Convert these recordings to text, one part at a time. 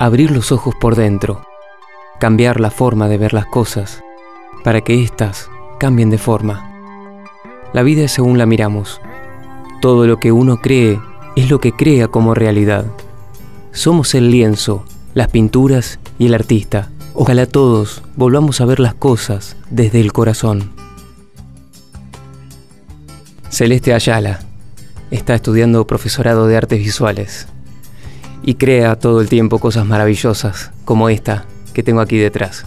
abrir los ojos por dentro, cambiar la forma de ver las cosas, para que éstas cambien de forma. La vida es según la miramos. Todo lo que uno cree es lo que crea como realidad. Somos el lienzo, las pinturas y el artista. Ojalá todos volvamos a ver las cosas desde el corazón. Celeste Ayala está estudiando profesorado de artes visuales y crea todo el tiempo cosas maravillosas como esta que tengo aquí detrás.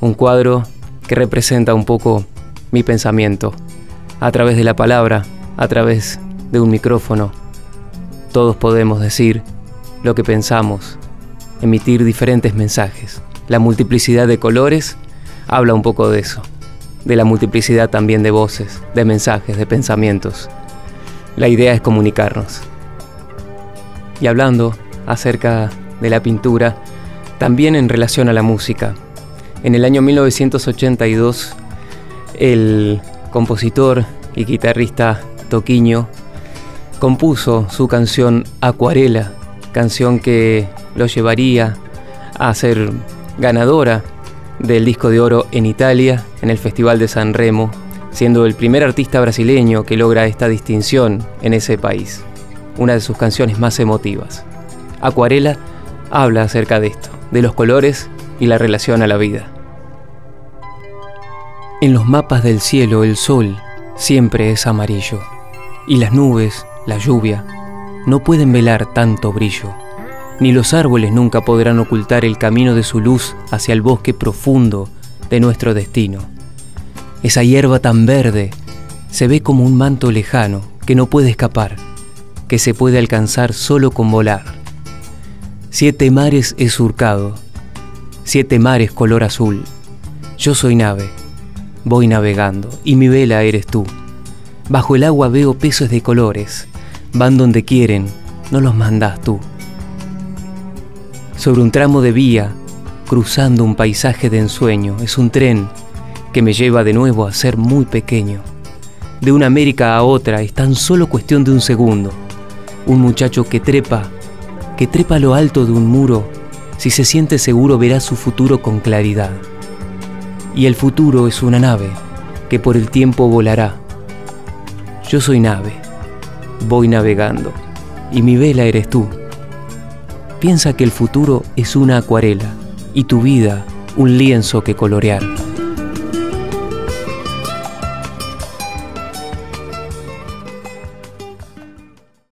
Un cuadro que representa un poco mi pensamiento a través de la palabra, a través de un micrófono. Todos podemos decir lo que pensamos, emitir diferentes mensajes. La multiplicidad de colores habla un poco de eso, de la multiplicidad también de voces, de mensajes, de pensamientos. La idea es comunicarnos. Y hablando acerca de la pintura, también en relación a la música. En el año 1982, el compositor y guitarrista Toquiño compuso su canción Acuarela, canción que lo llevaría a ser ganadora del disco de oro en Italia, en el Festival de San Remo, siendo el primer artista brasileño que logra esta distinción en ese país, una de sus canciones más emotivas. Acuarela habla acerca de esto, de los colores y la relación a la vida. En los mapas del cielo el sol siempre es amarillo y las nubes, la lluvia, no pueden velar tanto brillo, ni los árboles nunca podrán ocultar el camino de su luz hacia el bosque profundo de nuestro destino. Esa hierba tan verde se ve como un manto lejano que no puede escapar, que se puede alcanzar solo con volar. Siete mares he surcado, siete mares color azul. Yo soy nave voy navegando y mi vela eres tú. Bajo el agua veo peces de colores, van donde quieren, no los mandas tú. Sobre un tramo de vía, cruzando un paisaje de ensueño, es un tren que me lleva de nuevo a ser muy pequeño. De una América a otra es tan solo cuestión de un segundo. Un muchacho que trepa, que trepa lo alto de un muro, si se siente seguro verá su futuro con claridad y el futuro es una nave que por el tiempo volará. Yo soy nave, voy navegando y mi vela eres tú. Piensa que el futuro es una acuarela y tu vida un lienzo que colorear.